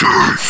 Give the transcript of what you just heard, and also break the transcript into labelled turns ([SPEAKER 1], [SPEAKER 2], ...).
[SPEAKER 1] Victor!